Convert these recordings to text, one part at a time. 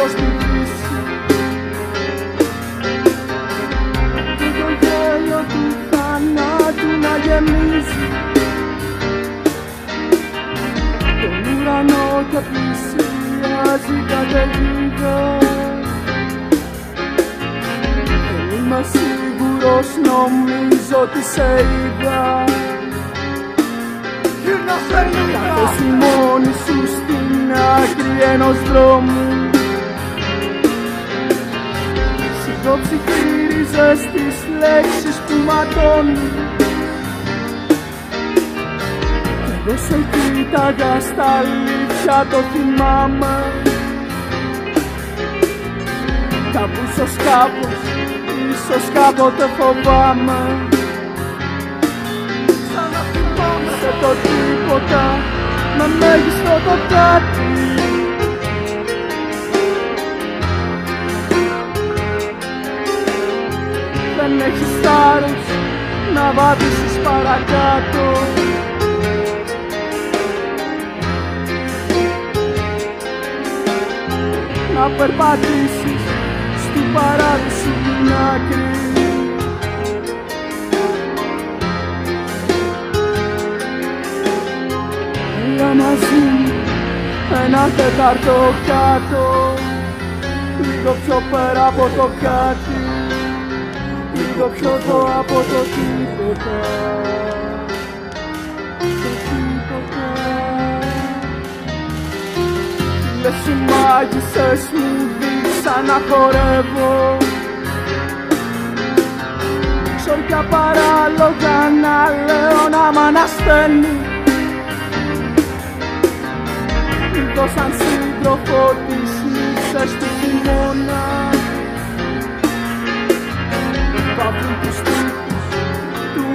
από στη φύση Και το γέλιο του θανάτου να γεμίζει. Τον ουρανό και πλησιάζει καταιγίδα Δεν είμαι σίγουρος νομίζω ότι σε είδα. Καθώς η μόνη σου στην άκρη ενός δρόμου. Σιγοψιχύριζες τις λέξεις που ματώνουν Κι εγώ σε κοίταγα στα αλήθεια το θυμάμαι. Κάπους ίσως κάπως, ίσως κάποτε φοβάμαι. Ξαναθυμάμαι σε το τίποτα με μέγιστο το κάτι Δεν έχεις θάρρος να βαδίσεις παρακάτω. Να περπατήσεις στην παράδεισο την άκρη. Έλα μαζί μου ένα τέταρτο κάτω Λίγο πιο πέρα από το κάτι Λίγο πιο εδώ από το τίποτα Το τίποτα Λες σου μάγισσες μου δείξα να χορεύω Ξόρια παράλογα να λέω να μ' ανασταίνει. Λίγο σαν σύντροφο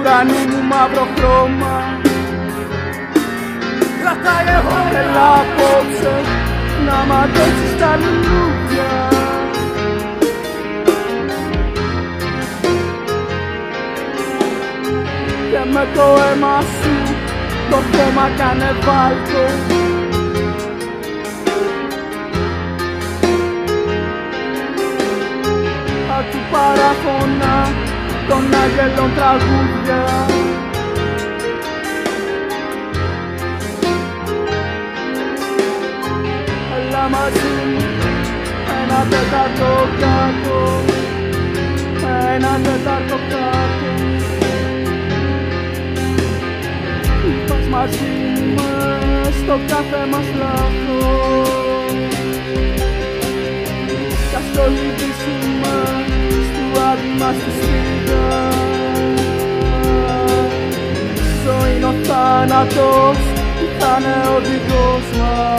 του ουρανού μου μαύρο χρώμα. Κρατάει εγώ Έλα απόψε να μ' αντέξεις τα λουλούδια. Και με το αίμα σου το χώμα κάνε βάλτο των άγγελων τραγούδια. Έλα μαζί μου ένα τέταρτο κάτω. Ένα τέταρτο κάτω. Πας μαζί μου στο κάθε μας λάθος. Κι ας το λυπήσουμε αγάπη μας τη σφίγγα ζωή είναι ο θάνατος που θα είναι ο μας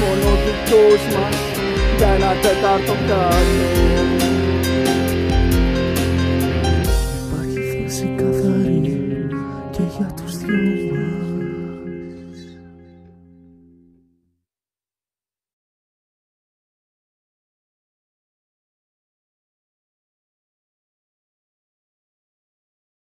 Μόνο ο δικός μας για ένα τέταρτο κάνει Υπάρχει θέση καθαρή και για τους δυο